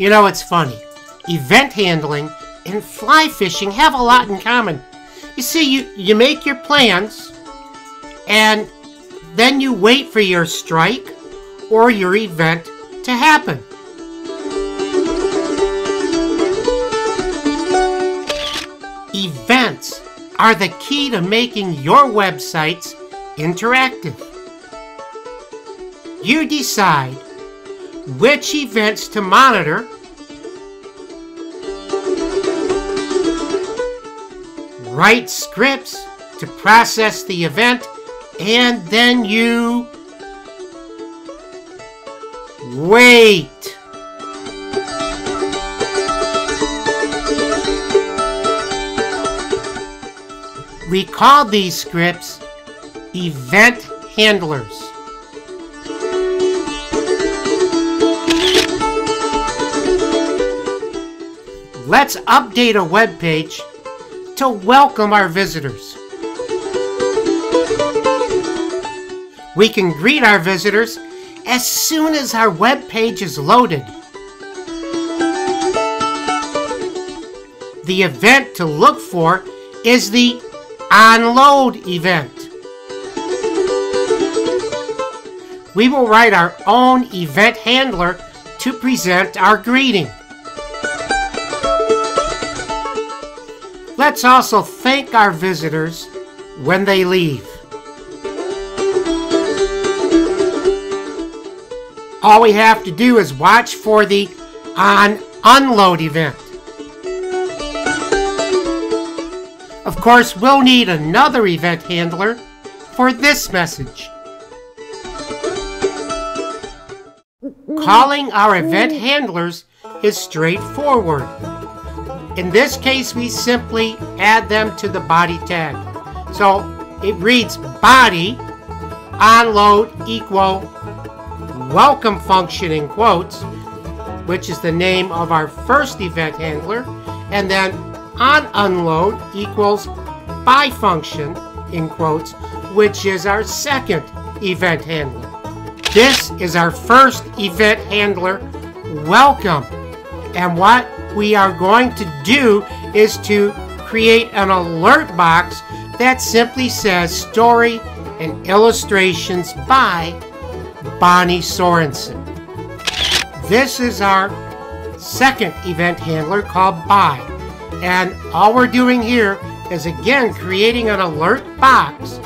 You know, it's funny. Event handling and fly fishing have a lot in common. You see, you, you make your plans, and then you wait for your strike or your event to happen. Events are the key to making your websites interactive. You decide which events to monitor. Write scripts to process the event and then you wait. We call these scripts event handlers Let's update a web page to welcome our visitors. We can greet our visitors as soon as our web page is loaded. The event to look for is the onload event. We will write our own event handler to present our greeting. Let's also thank our visitors when they leave. All we have to do is watch for the uh, on unload event. Of course, we'll need another event handler for this message. Calling our event handlers is straightforward. In this case, we simply add them to the body tag. So it reads body onload equal welcome function in quotes, which is the name of our first event handler, and then on unload equals bye function in quotes, which is our second event handler. This is our first event handler, welcome. And what we are going to do is to create an alert box that simply says story and illustrations by Bonnie Sorensen. This is our second event handler called Bye. And all we're doing here is again creating an alert box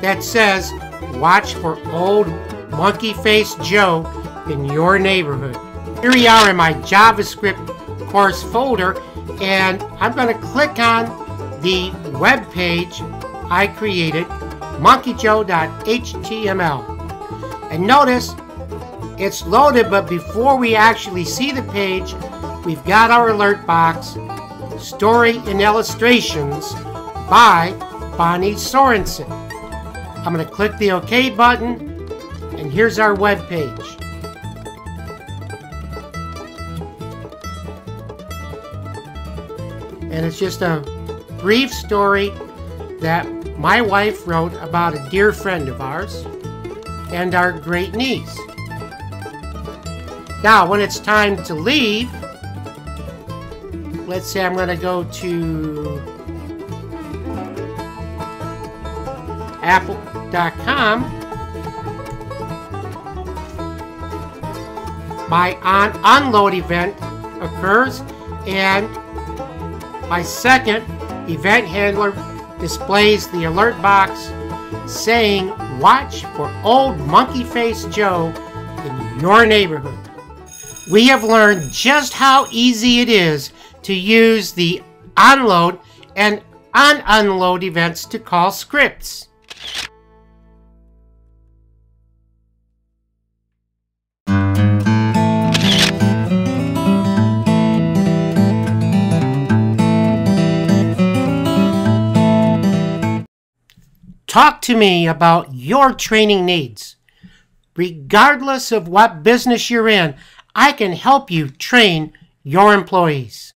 that says watch for old monkey face Joe in your neighborhood. Here we are in my JavaScript course folder and I'm going to click on the web page I created, monkeyjoe.html. And notice it's loaded, but before we actually see the page, we've got our alert box, Story and Illustrations by Bonnie Sorensen. I'm going to click the OK button, and here's our web page. And it's just a brief story that my wife wrote about a dear friend of ours and our great niece. Now, when it's time to leave, let's say I'm going to go to apple.com. My on unload event occurs and my second event handler displays the alert box saying, Watch for old monkey face Joe in your neighborhood. We have learned just how easy it is to use the onload and on-unload events to call scripts. Talk to me about your training needs. Regardless of what business you're in, I can help you train your employees.